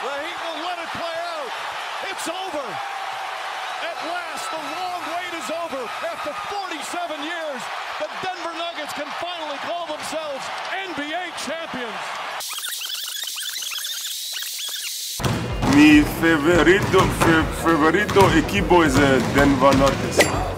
The Heat will let it play out. It's over. At last, the long wait is over. After 47 years, the Denver Nuggets can finally call themselves NBA champions. Mi favorito, favorito equipo es eh, Denver Nuggets.